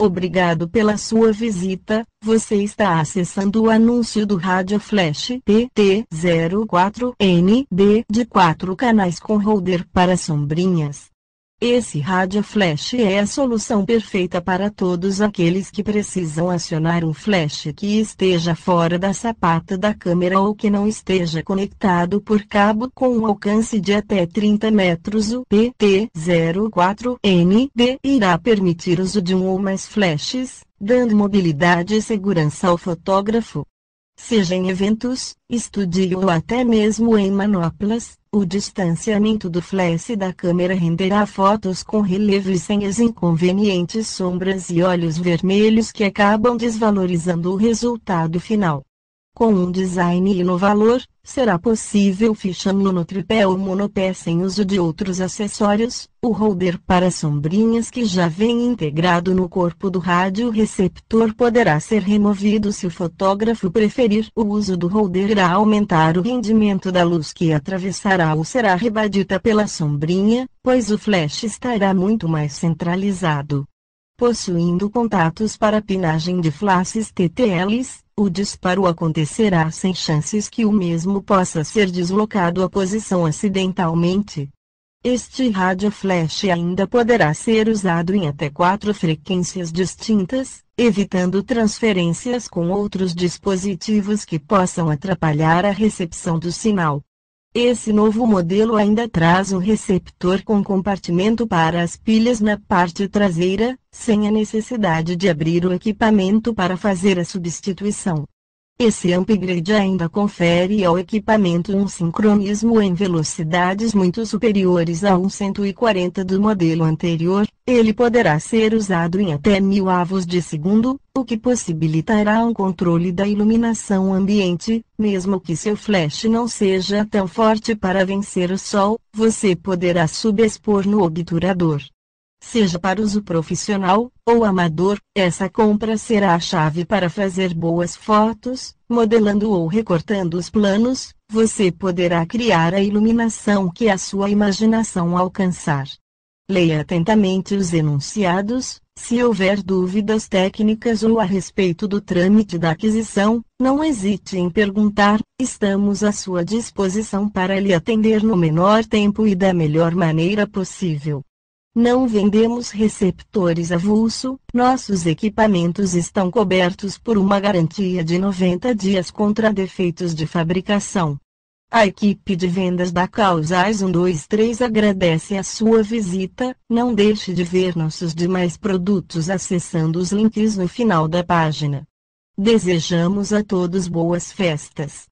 Obrigado pela sua visita. Você está acessando o anúncio do Rádio Flash PT04ND de 4 canais com holder para sombrinhas. Esse rádio flash é a solução perfeita para todos aqueles que precisam acionar um flash que esteja fora da sapata da câmera ou que não esteja conectado por cabo com um alcance de até 30 metros. O PT04ND irá permitir uso de um ou mais flashes, dando mobilidade e segurança ao fotógrafo. Seja em eventos, estúdio ou até mesmo em manoplas, o distanciamento do flash da câmera renderá fotos com relevo e sem as inconvenientes sombras e olhos vermelhos que acabam desvalorizando o resultado final. Com um design inovador, será possível fichá-lo no tripé ou monopé sem uso de outros acessórios. O holder para sombrinhas que já vem integrado no corpo do rádio receptor poderá ser removido se o fotógrafo preferir. O uso do holder irá aumentar o rendimento da luz que atravessará ou será rebadita pela sombrinha, pois o flash estará muito mais centralizado. Possuindo contatos para pinagem de flashes TTLs, o disparo acontecerá sem chances que o mesmo possa ser deslocado à posição acidentalmente. Este rádio flash ainda poderá ser usado em até quatro frequências distintas, evitando transferências com outros dispositivos que possam atrapalhar a recepção do sinal. Esse novo modelo ainda traz um receptor com compartimento para as pilhas na parte traseira, sem a necessidade de abrir o equipamento para fazer a substituição. Esse upgrade ainda confere ao equipamento um sincronismo em velocidades muito superiores a 140 do modelo anterior. Ele poderá ser usado em até mil avos de segundo, o que possibilitará um controle da iluminação ambiente, mesmo que seu flash não seja tão forte para vencer o sol, você poderá subexpor no obturador. Seja para uso profissional ou amador, essa compra será a chave para fazer boas fotos, modelando ou recortando os planos. Você poderá criar a iluminação que a sua imaginação alcançar. Leia atentamente os enunciados. Se houver dúvidas técnicas ou a respeito do trâmite da aquisição, não hesite em perguntar. Estamos à sua disposição para lhe atender no menor tempo e da melhor maneira possível. Não vendemos receptores avulso, nossos equipamentos estão cobertos por uma garantia de 90 dias contra defeitos de fabricação. A equipe de vendas da Causais 123 agradece a sua visita. Não deixe de ver nossos demais produtos acessando os links no final da página. Desejamos a todos boas festas.